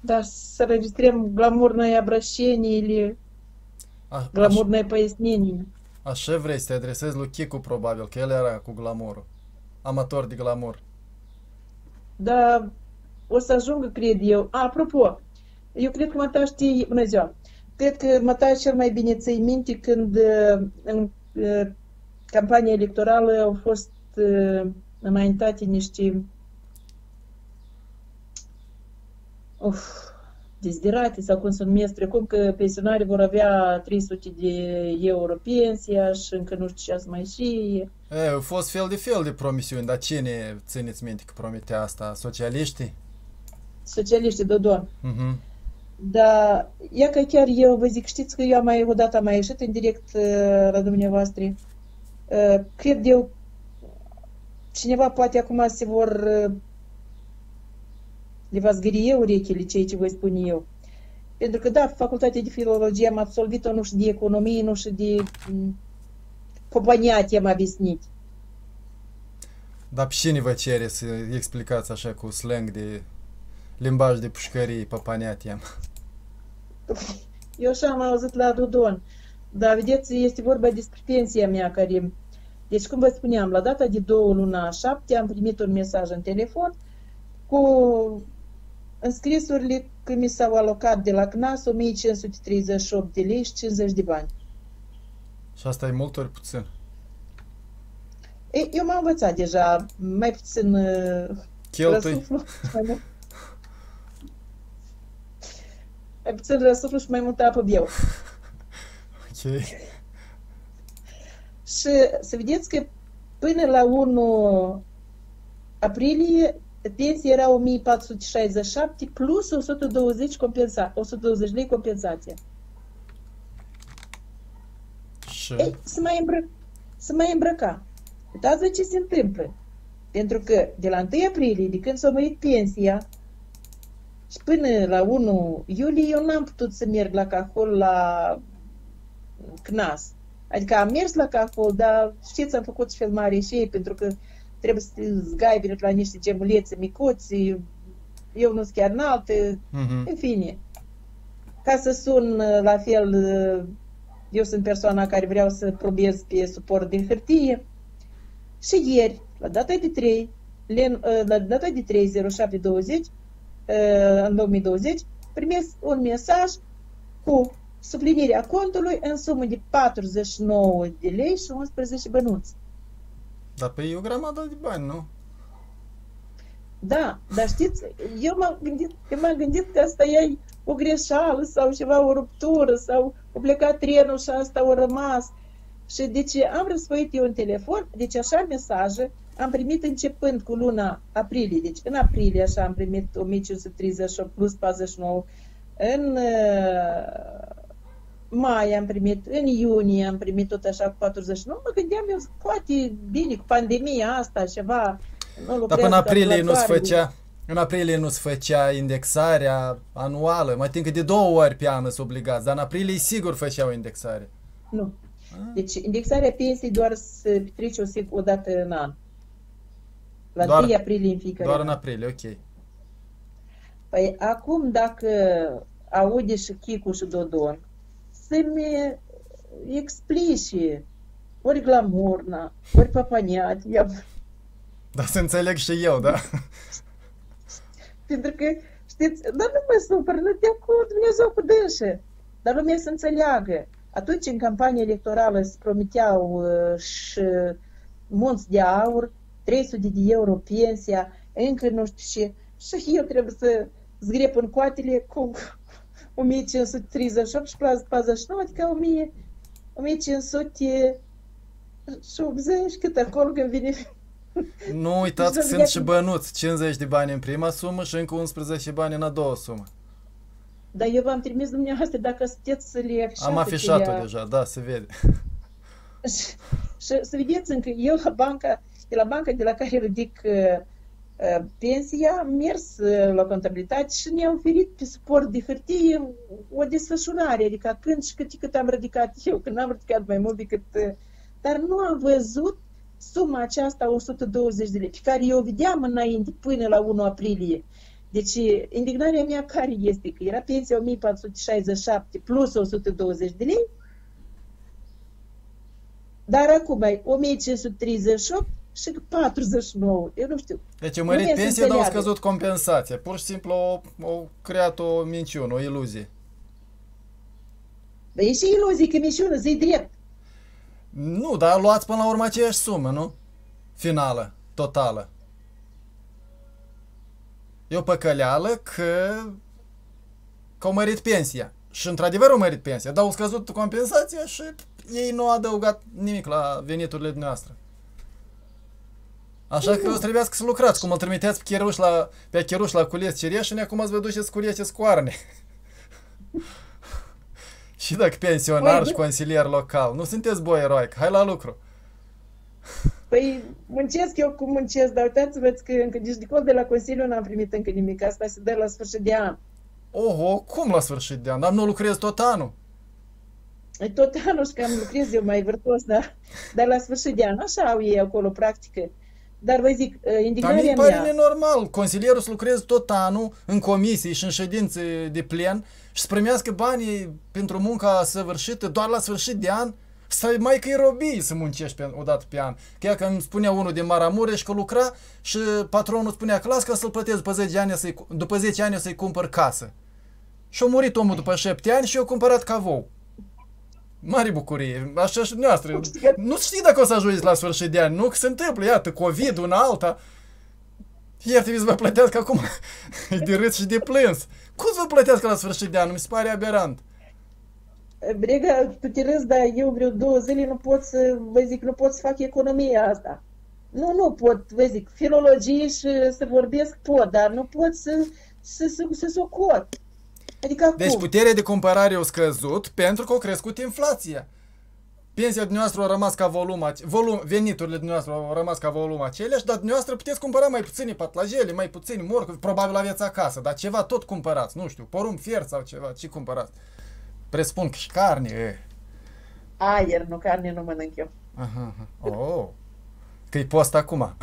Да, să registrăm glamurное обращение или A, aș, glamurное пояснение. așa vrei să te adresezi lui Chicu, probabil, că el era cu glamurul. Amator de glamour. Da, o să ajungă, cred eu. A, apropo, eu cred că Mata știi, bună ziua, cred că Mata cel mai bine ții minte când uh, în uh, campania electorală au fost uh, înaintate niște uf, dezderate sau cum se numesc, precum că pensionarii vor avea 300 de euro pensia și încă nu știu ce să mai și... E, au fost fel de fel de promisiuni, dar cine țineți minte că promitea asta? Socialiștii? Socialiștii Dodon. Mhm. Da, ia că chiar eu vă zic, știți că eu am mai odată am mai ieșit în direct uh, la dumneavoastră. Uh, Cred eu, cineva poate acum se vor uh, le va zgârie urechile ceea ce voi spune eu. Pentru că, da, facultatea de filologie am absolvit-o, nu știu de economie, nu știu de m, попонятия am объяснить. Dar pe cine vă cere să explicați așa cu slang de limbaj de pușcărie, papaniatia? Eu așa am auzit la Dudon. Dar, vedeți, este vorba despre pensia mea care... Deci, cum vă spuneam, la data de 2 luna 7 am primit un mesaj în telefon cu înscrisurile că mi s-au alocat de la CNAS 1538 de lei și 50 de bani. Și asta e mult ori puțin. Ei, eu m-am învățat deja mai puțin uh, Cheltui. răsuflu și mai mult mai puțin răsuflu și mai multă apă beau. Ok. Și să vedeți că până la 1 aprilie pensia era 1467 plus 120, compensa, 120 lei compensație. Și... Ei, să mai, îmbră, să mai îmbrăca. Uitați ce se întâmplă. Pentru că de la 1 aprilie, de când s-a mărit pensia, și până la 1 iulie, eu n-am putut să merg la Cahol la CNAS. Adică am mers la Cahol, dar știți, am făcut și filmare și ei, pentru că trebuie să te zgaibiri la niște gemulețe micuți, eu nu sunt chiar înalte, Mhm. în fine. Ca să sun uh, la fel, uh, eu sunt persoana care vreau să probez pe suport de hârtie. Și ieri, la data de 3, len- uh, la data de 3 0720, uh, în 2020, primesc un mesaj cu suplinirea contului în sumă de 49 de lei și 11 bănuți. Dar pe e o grămadă de bani, nu? Da, dar știți, eu m-am gândit, eu m-am gândit că asta e o greșeală sau ceva, o ruptură sau a plecat trenul și asta a rămas. Și deci am răsfoit eu în telefon, deci așa mesaje am primit începând cu luna aprilie, deci în aprilie așa am primit 1538 plus 49, în uh, mai am primit, în iunie am primit tot așa cu 49, mă gândeam eu, poate bine cu pandemia asta ceva, nu Dar lucrează până aprilie nu se calculatoarele. făcea... În aprilie nu se făcea indexarea anuală, mai tin că de două ori pe an sunt obligați, dar în aprilie sigur făceau indexare. Nu. Ah. Deci indexarea pensiei doar se petrece o, sing- o dată în an. La Doar- 1 aprilie în fiecare Doar an. în aprilie, ok. Păi acum dacă aude și Chicu și Dodon să-mi explice ori glamurna, ori papaniat, ia, Dar să înțeleg și eu, da? pentru că, știți, dar nu mă supăr, nu te cu Dumnezeu cu dânșe, dar lumea să înțeleagă. Atunci, în campania electorală, se promiteau uh, și munți de aur, 300 de euro pensia, încă nu știu ce, și eu trebuie să zgrep în coatele cu 1538 și plus 49, adică 1000, 1580, cât acolo când vine Nu uitați că Deci, sunt și vedeți- bănuți, 50 de bani în prima sumă și încă 11 bani în a doua sumă. Dar eu v-am trimis dumneavoastră dacă sunteți să le afișați. Am afișat-o deja, da, se vede. Și, și să vedeți încă, eu la banca, de la banca de la care ridic uh, uh, pensia, am mers uh, la contabilitate și ne-au oferit pe suport de hârtie o desfășurare, adică când și cât, cât am ridicat eu, când am ridicat mai mult decât... Uh, dar nu am văzut suma aceasta 120 de lei, pe care eu o vedeam înainte, până la 1 aprilie. Deci, indignarea mea care este? Că era pensia 1467 plus 120 de lei, dar acum e 1538 și 49. Eu nu știu. Deci e mărit pensia, dar au scăzut compensația. Pur și simplu au, au creat o minciună, o iluzie. Dar e și iluzie că minciună, zi drept. Nu, dar luați până la urmă aceeași sumă, nu? Finală, totală. E o păcăleală că, că au mărit pensia. Și într-adevăr au mărit pensia, dar au scăzut compensația și ei nu au adăugat nimic la veniturile noastre. Așa că o să trebuiască să lucrați, cum îl trimiteați pe Cheruș la, pe Cheruș la cules cireș acum ați vă duceți să culegeți coarne. și dacă pensionar și consilier local. Nu sunteți boi eroic, hai la lucru. Păi muncesc eu cum muncesc, dar uitați-vă că încă nici de de la Consiliu n-am primit încă nimic. Asta se dă la sfârșit de an. Oho, cum la sfârșit de an? Dar nu lucrez tot anul. E tot anul și cam lucrez eu mai vârtos, dar, dar la sfârșit de an. Așa au ei acolo, practică. Dar vă zic, indignarea Dar mi pare mea... nenormal. Consilierul să lucreze tot anul în comisii și în ședințe de plen și să primească banii pentru munca săvârșită doar la sfârșit de an să mai că e robii să muncești pe, o dată pe an. Chiar că îmi spunea unul de Maramureș că lucra și patronul spunea clas că să-l plătesc după 10 ani să-i, după 10 ani să-i cumpăr casă. Și a murit omul după 7 ani și eu cumpărat cavou. Mare bucurie. Așa și noastră. Nu știi dacă o să ajungeți la sfârșit de an. Nu, că se întâmplă, iată, COVID, una alta. Iar trebuie să vă plătească acum. e de râs și de plâns. Cum să vă plătească la sfârșit de an? Mi se pare aberant. Brega, tu te râzi, dar eu vreo două zile nu pot să, vă zic, nu pot să fac economia asta. Nu, nu pot, vă zic, filologie și să vorbesc pot, dar nu pot să, să, să, să socot. Adică Deci puterea de cumpărare a scăzut pentru că a crescut inflația. Pensia dumneavoastră a rămas ca volum, volum veniturile dumneavoastră au rămas ca volum aceleași, dar dumneavoastră puteți cumpăra mai puțini patlajele, mai puțini morcovi, probabil aveți acasă, dar ceva tot cumpărați, nu știu, porumb fier sau ceva, ce cumpărați? Presupun că și carne, e. Aer, nu carne nu mănânc eu. Aha, aha. Oh. Că-i post acum.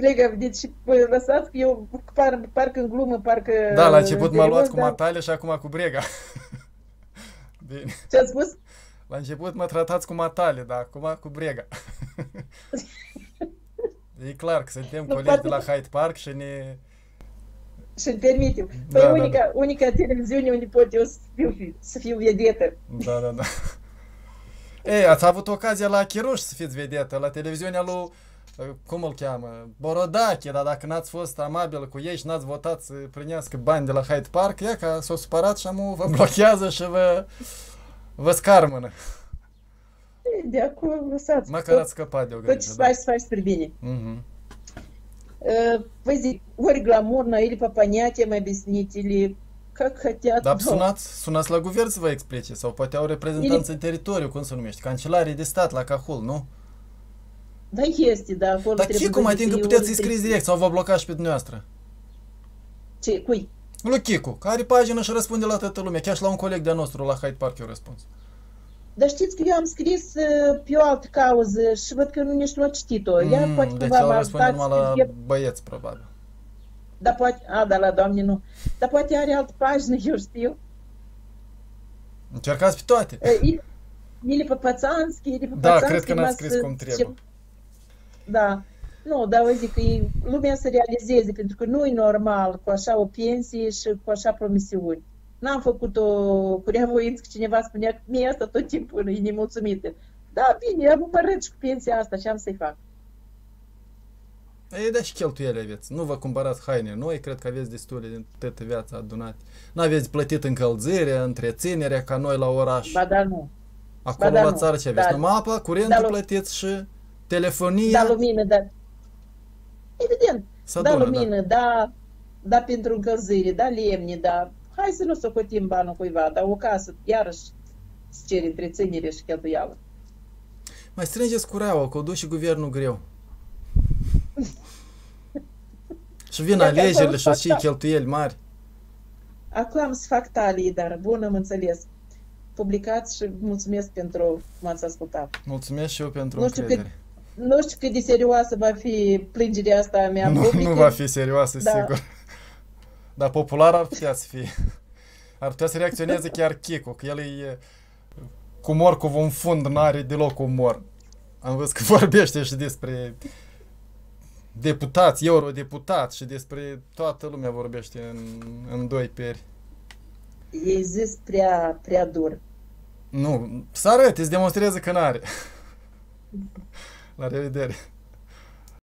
Plegă, deci lăsați că eu par, parcă în glumă, parcă... Da, la început m-a luat cu matale și acum cu brega. Bine. Ce a spus? La început mă tratați cu matale, dar acum cu brega. e clar că suntem colegi poate... de la Hyde Park și ne și-l permitem. Păi da, unica, da, da. unica televiziune unde pot eu să fiu, să fiu vedetă. Da, da, da. Ei, ați avut ocazia la Chiruș să fiți vedetă, la televiziunea lui, cum îl cheamă, Borodache, dar dacă n-ați fost amabil cu ei și n-ați votat să primească bani de la Hyde Park, ia că s-au supărat și amu vă blochează și vă, vă scarmână. De acum lăsați. Măcar ați scăpat de o grijă. Tot ce da. faci, faci spre bine. Uh-huh. Вы zic, ori glamurno, или по понятиям объяснить, или как хотят. Dar sunați, sunați la guvern să vă explice, sau poate au reprezentanți или... în teritoriu, cum se numește, cancelarii de stat la Cahul, nu? Da, este, da, acolo Dar Chicu, mai tin că puteți să-i scrieți direct sau vă blocați pe dumneavoastră. Ce, cui? Lui Chicu, care pagină și răspunde la toată lumea, chiar și la un coleg de-a nostru la Hyde Park eu răspuns. Dar știți că eu am scris uh, pe o altă cauză și văd că nu nici nu a citit-o. Ea mm, poate deci cumva răspunde numai la e... băieți, probabil. Dar poate, a, da, la doamne nu. Dar poate are altă pagină, eu știu. Încercați pe toate. Ili pe Pățanski, ili pe Da, cred că n-ați scris cum trebuie. Ce... Da. Nu, dar vă zic că lumea să realizeze, pentru că nu e normal cu așa o pensie și cu așa promisiuni. N-am făcut-o cu reavoință, că cineva spunea că mie asta tot timpul e nemulțumită. Da, bine, am împărât și cu pensia asta, ce am să-i fac? Ei, da și cheltuieli aveți. Nu vă cumpărați haine noi, cred că aveți destule din toată viața adunate. Nu aveți plătit încălzirea, întreținerea ca noi la oraș. Ba da, nu. Acolo ba, da, la țară ce aveți? Da. Numai apa, curentul da, plătiți și telefonia. Da, lumină, da. Evident. S-a da, lumină, da. da, da pentru încălzire, da, lemne, da hai să nu socotim banul cuiva, dar o casă, iarăși, îți cere întreținere și cheltuială. Mai strângeți cureaua, că o duci și guvernul greu. și vin alegerile și o și cheltuieli mari. Acum am să fac talii, dar bun, am înțeles. Publicați și mulțumesc pentru cum ați ascultat. Mulțumesc și eu pentru nu știu încredere. Cât, nu știu cât de serioasă va fi plângerea asta a mea Nu, publică. nu va fi serioasă, Da. sigur. Dar popular ar putea să fie. Ar putea să reacționeze chiar Chico, că el e cu umor cu un fund, n-are deloc umor. Am văzut că vorbește și despre deputați, eurodeputați și despre toată lumea vorbește în, în doi peri. Ei zis prea, prea dur. Nu, să arăte, să demonstreze că n-are. La revedere!